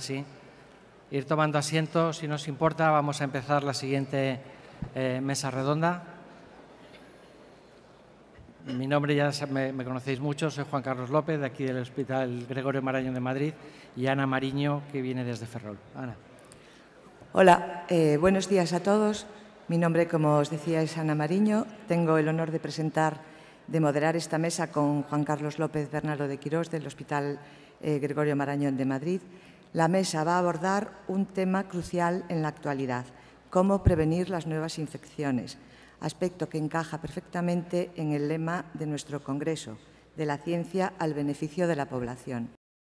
Sí. Ir tomando asiento, si nos importa, vamos a empezar la siguiente eh, mesa redonda. Mi nombre ya me, me, conocéis mucho, soy Juan Carlos López, de aquí del Hospital Gregorio Marañón de Madrid, y Ana Mariño, que viene desde Ferrol. Ana. Hola, eh, buenos días a todos. Mi nombre, como os decía, es Ana Mariño. Tengo el honor de presentar, de moderar esta mesa con Juan Carlos López Bernardo de Quirós, del Hospital eh, Gregorio Marañón de Madrid. La mesa va a abordar un tema crucial en la actualidad, cómo prevenir las nuevas infecciones, aspecto que encaja perfectamente en el lema de nuestro Congreso, de la ciencia al beneficio de la población.